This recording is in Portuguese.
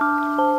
Música